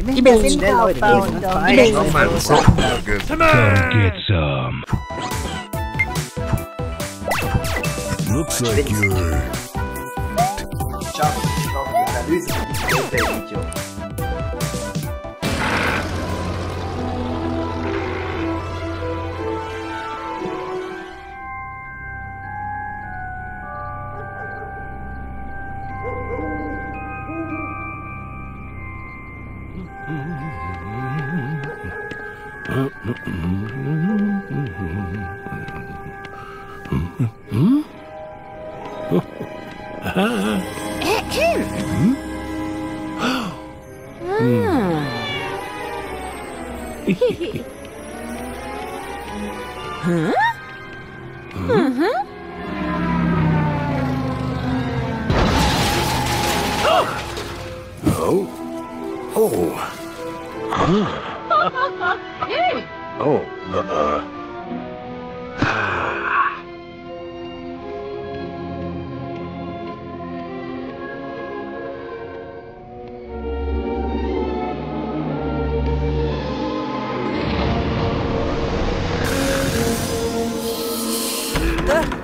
You made me think I'll found them. Oh man, what's? Come get some. Looks like you're... Hmm? Uh-huh. Oh. Oh. Huh? oh. Uh, uh. Huh?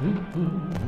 Mm-hmm.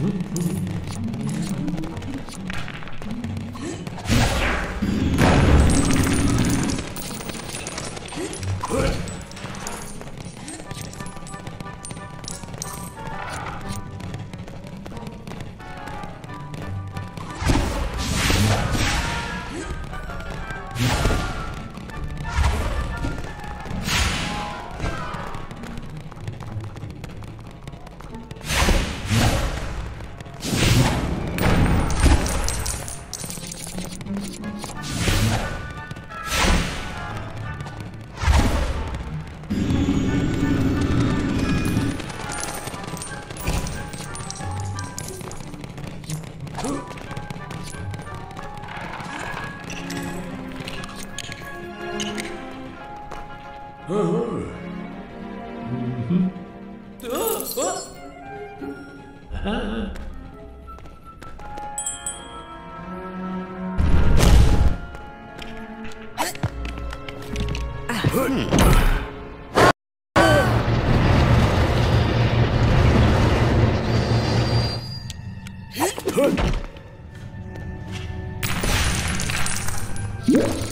Uhum. Yeah. Yeah.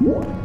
What?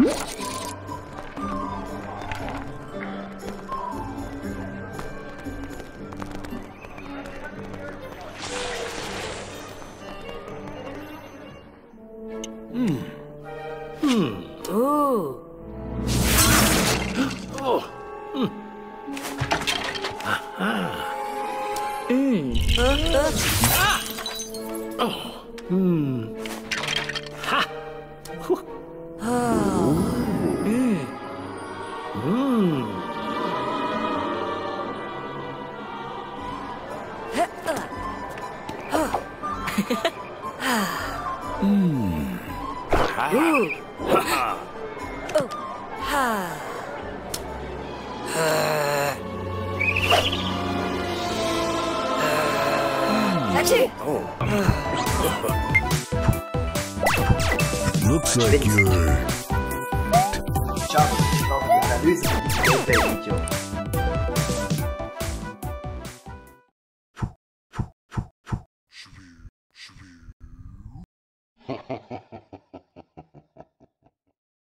Thank. Looks like you're.